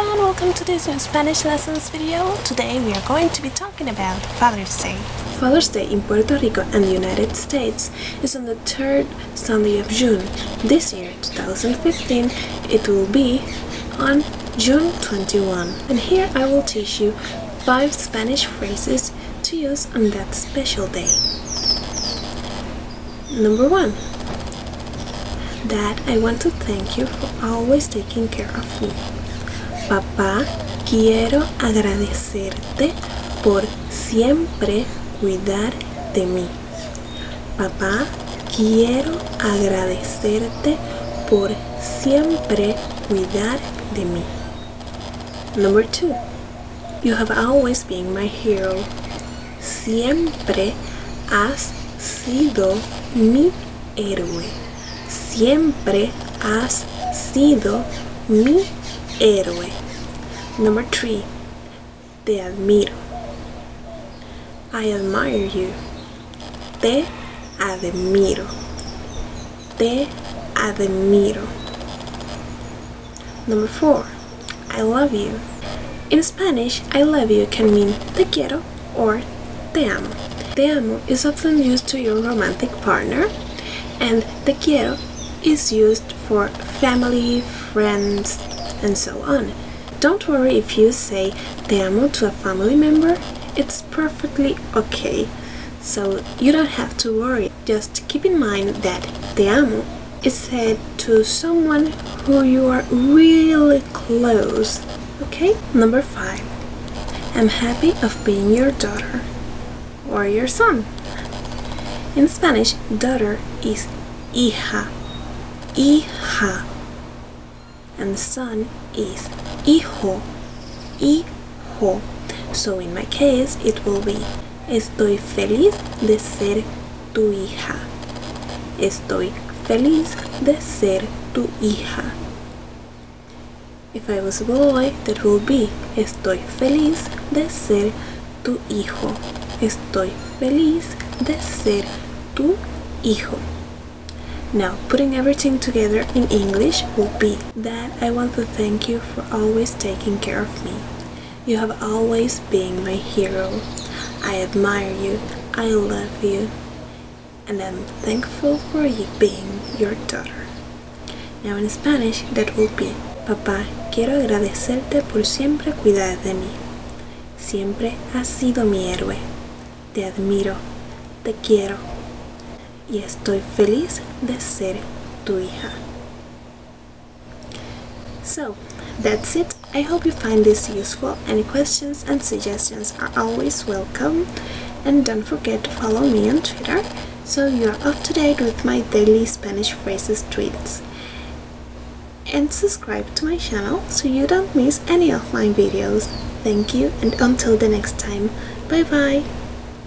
everyone, welcome to this new Spanish lessons video. Today we are going to be talking about Father's Day. Father's Day in Puerto Rico and the United States is on the third Sunday of June. This year, 2015, it will be on June 21. And here I will teach you 5 Spanish phrases to use on that special day. Number 1 Dad, I want to thank you for always taking care of me. Papá, quiero agradecerte por siempre cuidar de mí. Papá, quiero agradecerte por siempre cuidar de mí. Number two, you have always been my hero. Siempre has sido mi héroe. Siempre has sido mi héroe. Number three, te admiro. I admire you. Te admiro. Te admiro. Number four, I love you. In Spanish, I love you can mean te quiero or te amo. Te amo is often used to your romantic partner, and te quiero is used for family, friends, and so on. Don't worry if you say te amo to a family member, it's perfectly okay. So you don't have to worry. Just keep in mind that te amo is said to someone who you are really close. Okay? Number five. I'm happy of being your daughter or your son. In Spanish, daughter is hija hija and the son is hijo hijo. So in my case it will be estoy feliz de ser tu hija. Estoy feliz de ser tu hija. If I was a boy that will be estoy feliz de ser tu hijo. Estoy feliz de ser tu hijo now, putting everything together in English will be that I want to thank you for always taking care of me. You have always been my hero. I admire you, I love you, and I'm thankful for you being your daughter. Now in Spanish, that will be Papá, quiero agradecerte por siempre cuidar de mí. Siempre has sido mi héroe. Te admiro, te quiero y estoy feliz de ser tu hija. So, that's it. I hope you find this useful. Any questions and suggestions are always welcome. And don't forget to follow me on Twitter so you're up to date with my daily Spanish phrases tweets. And subscribe to my channel so you don't miss any of my videos. Thank you and until the next time, bye bye!